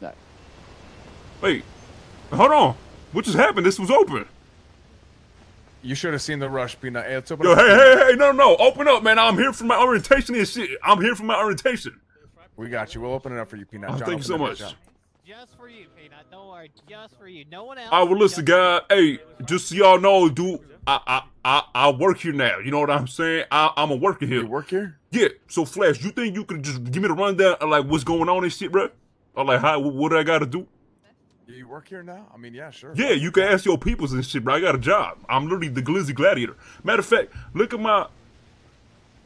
No. Wait, hold on. What just happened? This was open. You should have seen the rush, Peanut. Hey, let's open Yo, up. hey, hey, hey, no, no, open up, man. I'm here for my orientation and shit. I'm here for my orientation. We got you. We'll open it up for you, Peanut. Oh, John, thank you so open up, much. Just for you, Peanut. Don't worry. Just for you. No one else. I will listen, guys. Hey, just so y'all know, dude, I, I, I, I work here now. You know what I'm saying? I, I'm a worker here. You work here? Yeah. So, Flash, you think you could just give me the rundown of like what's going on and shit, bro? Or like how what do I got to do? You work here now? I mean, yeah, sure. Yeah, you can ask your peoples and shit, bro. I got a job. I'm literally the Glizzy Gladiator. Matter of fact, look at my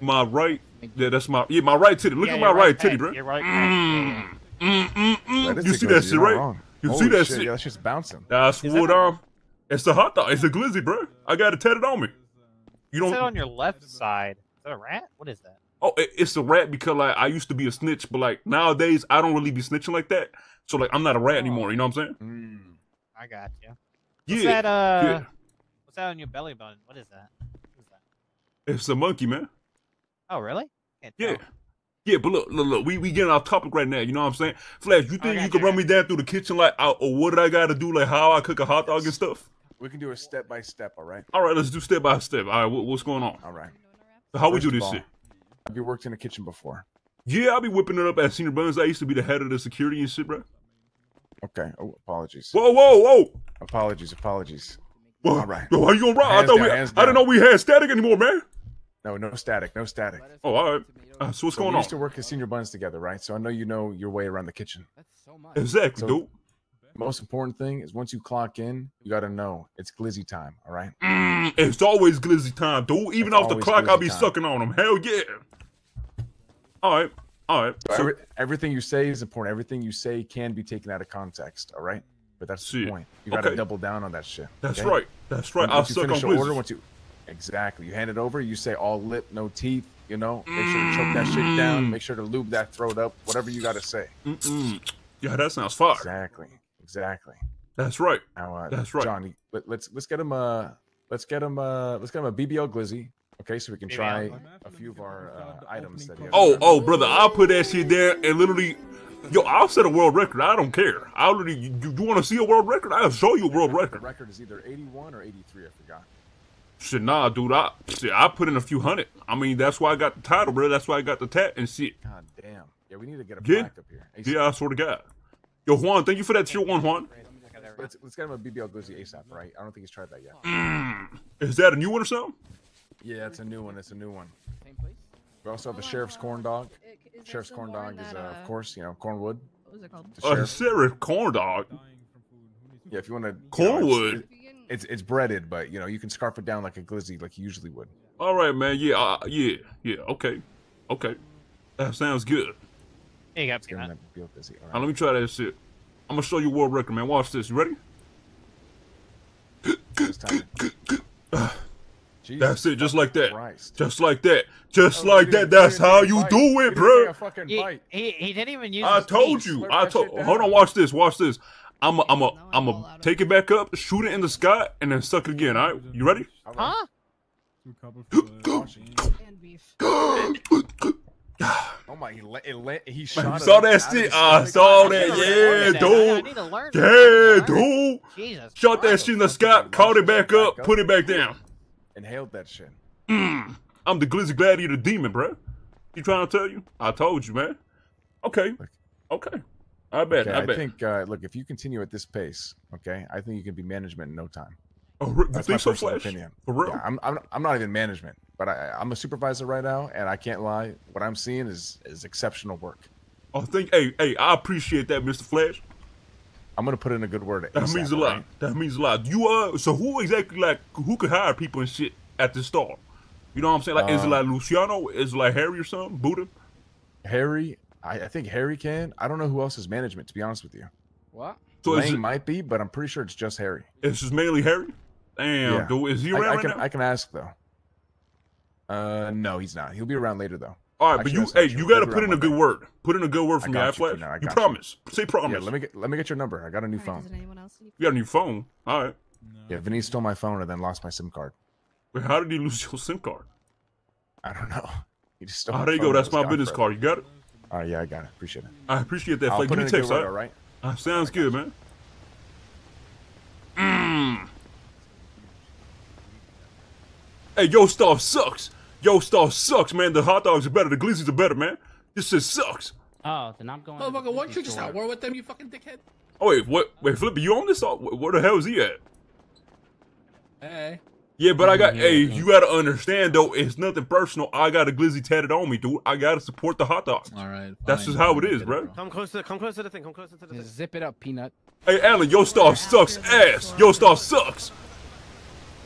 my right. Yeah, that's my yeah my right titty. Look Yeah, at my right, peg, titty, bro. Your right. Mm, mm, mm, mm. That is You see glizzy, that shit, right? wrong. You Holy see that shit? shit? Yeah, that's just bouncing. That's Is what that- um. It's a hot dog. It's a glizzy, bro. I got it tatted on me. You What's that don't. on your left side? Is that a rat? What is that? Oh, it's a rat because like I used to be a snitch, but like nowadays I don't really be snitching like that. So like I'm not a rat anymore. You know what I'm saying? Mm. I got you. Yeah. What's that? Uh, yeah. what's that on your belly button? What is that? What is that? It's a monkey, man. Oh, really? Can't Yeah. tell. Yeah, but look, look, look, we we getting off topic right now. You know what I'm saying? Flash, you think got you can you, run me down through the kitchen like, uh, or what did I got to do, like how I cook a hot dog and stuff? We can do a step by step, all right? All right, let's do step by step. All right, what, what's going on? All right. So how we First do this all, shit? Have you worked in a kitchen before? Yeah, I'll be whipping it up at Señor Buns. I used to be the head of the security and shit, bro. Okay. Oh, apologies. Whoa, whoa, whoa. Apologies. Apologies. Whoa, All right. Yo, how you gonna rock? I thought down, we, I hands didn't know we had static anymore, man. No, no static. No static. Oh, all right. Uh, so what's So going we on? used to work as Señor Buns together, right? So I know you know your way around the kitchen. That's so much. Exactly, So- dude. Most important thing is once you clock in, you got to know it's glizzy time, all right? Mm, it's always glizzy time, dude. Even It's off the clock, I'll be time. sucking on them. Hell yeah. All right, all right. So So, every, everything you say is important. Everything you say can be taken out of context, all right? But that's the point. You got to double down on that shit. that's okay? right. That's right. Once I'll you suck on the order, once you exactly, you hand it over. You say all lip, no teeth. You know, make sure to choke that shit down. Mm. Make sure to lube that throat up. Whatever you got to say. Mm-mm. Yeah, that sounds fire. Exactly, exactly. That's right. Now, uh, That's right. Johnny. Let, let's let's get him a let's get him uh let's get him a BBL glizzy. Okay, so we can try a few of our uh, items that he has. Oh, oh, brother, I'll put that shit there and literally, yo, I'll set a world record. I don't care. I'll literally, you, you want to see a world record? I'll show you a world record. The record. record is either 81 or 83. I forgot. Shit, nah, dude, I, shit, I put in a few hundred. I mean, that's why I got the title, bro. That's why I got the tat and shit. God damn. Yeah, we need to get a Yeah. plaque up here. Hey, Yeah, I swear to God. Yo, Juan, thank you for that tier one, Juan. Okay, there we. Let's let's get him a BBL glizzy ASAP, right? I don't think he's tried that yet. Mm. Is that a new one or something? Yeah, it's a new one. It's a new one. Same place. We also have the sheriff's corn dog. Is Sheriff's corn dog in is, uh, of course, you know, Cornwood. What was it called? The Uh, sheriff. Corn dog. Yeah, if you want to. Cornwood. It's it's breaded, but you know you can scarf it down like a glizzy, like you usually would. All right, man. Yeah, uh, yeah, yeah. Okay, okay. That sounds good. Here you go, Let's get him Peanut. that BBL glizzy. All Now, right. let me try that shit. I'm gonna show you world record, man. Watch this. You ready? This time- Jesus That's it, just like that. Christ. Just like that. Just Oh, like he that. That's how you bite. do He it, didn't bro. fucking He, bite. he, he didn't even use I his told teeth. you. Slurp I told. Hold on. Watch this. Watch this. I'm a, I'm a, Now I'm I'm a take it back up, shoot it in the sky, and then suck it again. All right. You ready? Huh? And beef. Oh my! He, le- it le- he shot. Man, saw that shit? I saw that. should've Yeah, recorded that. I- I dude. need to learn. Yeah, dude. Jesus. Shot that shit in the sky, caught it back up, put it back down. Inhaled that shit. Mm. I'm the Glizzy Gladiator Demon, bro. You trying to tell you? I told you, man. Okay. Okay. I bet. Okay, I I bet. think. Uh, look, if you continue at this pace, okay, I think you can be management in no time. oh, you That's my think so, personal Flash? opinion. For real? Yeah, I'm, I'm, I'm not even management, but I, I'm a supervisor right now, and I can't lie. What I'm seeing is is exceptional work. Oh, think. Hey, hey, I appreciate that, Mr. Flash. I'm gonna put in a good word. That ASAP, means a lot. alright? That means a lot. You uh, so who exactly like who could hire people and shit at the store? You know what I'm saying? Like, is it Um, like Luciano? Is it like Harry or something? Buddha? Harry, I, I think Harry can. I don't know who else is management. To be honest with you, What? So is it, might be, but I'm pretty sure it's just Harry. it's just mainly Harry. Damn, Yeah. dude, is he I, around I right can now? I can ask though. Uh, no, he's not. He'll be around later though. All right, but you, hey, you got to put in a good word. Put in a good word for me, got I you, Flash. Bernard, I You got you. promise. Say promise. Yeah, let me get let me get your number. I got a new Alright, phone. does anyone else need You got a new phone. All right. Yeah, Vinny stole my phone and then lost my SIM card. Wait, how did he lose your SIM card? I don't know. He just stole Oh, there you go. That's my business forever. card. You got it? All right, yeah, I got it. Appreciate it. I appreciate that. I'll Flash. put Give in me a text, word, all all right? right? Uh, sounds good, man. Mmm. Hey, yo stuff sucks. Yo stuff sucks, man. The hot dogs are better. The glizzies are better, man. This shit sucks. Oh, then I'm going. to the Motherfucker, weren't you just store. at war with them, you fucking dickhead? Oh wait, what? Wait, Flippy, you on this? Or Where the hell is he at? Hey. Yeah, but I got. Yeah, Hey, yeah. you gotta understand though. It's nothing personal. I got a glizzy tatted on me, dude. I gotta support the hot dogs. All right. That's fine. just how it I is, get bro. Come close to the, come close to the thing. Come closer to the thing. Zip it up, peanut. Hey, Alan, your star sucks ass. Your star sucks.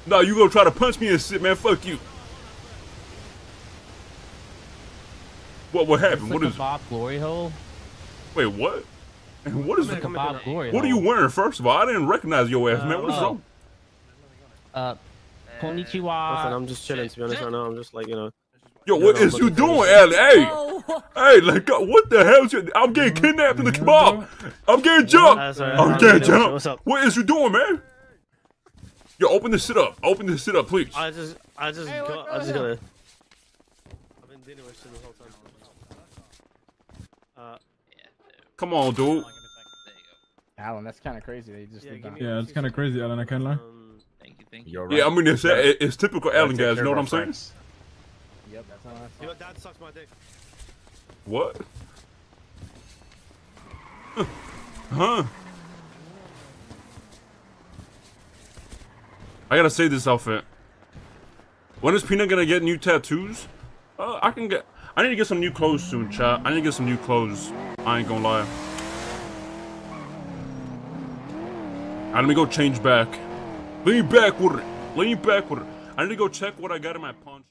No, you gonna try to punch me and shit, man? Fuck you. What? What It's happened? like What a is? Bob Glory hole. Wait, what? And what is? Come Like here, a Bob Glory What are you wearing? First of all, I didn't recognize your ass, man. What is Uh, wrong? Uh, Nothing, konnichiwa. I'm just chilling to be honest right now. I'm just like you know. Yo, what no, is you doing, is- Alan? Hey, hey, like, uh, what the hell? Is you, I'm getting kidnapped in the kebab. I'm getting jumped. That's all right. I'm I'm getting jumped. What's up? What is you doing, man? Yo, open this shit up. Open this shit up, please. I just I just Hey, got, I just going gotta. I've been dealing with shit this whole time. Uh, Come on, dude. Hold on, give me a sec. Alan, that's kind of crazy. They just Yeah, did that. Yeah, it's kind of crazy, Alan. I can't lie. um, Thank you, thank you. You're right. Yeah, I mean, it's, it- it's typical Gotta guys. You know what I'm saying? friends. Yep, that's all I you know, Dad sucks my dick. What? Huh? I gotta save this outfit. When is Peanut gonna get new tattoos? Uh, I can get. I need to get some new clothes soon, chat. I need to get some new clothes. I ain't gonna lie. Alright, let me go change back. Lean back with it. Lean back with it. I need to go check what I got in my punch.